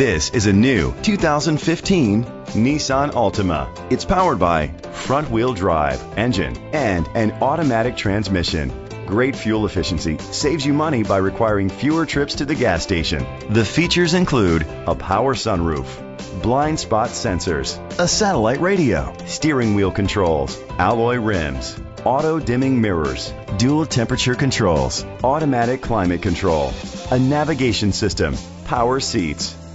This is a new 2015 Nissan Altima. It's powered by front wheel drive engine and an automatic transmission. Great fuel efficiency saves you money by requiring fewer trips to the gas station. The features include a power sunroof, blind spot sensors, a satellite radio, steering wheel controls, alloy rims, auto dimming mirrors, dual temperature controls, automatic climate control, a navigation system, power seats.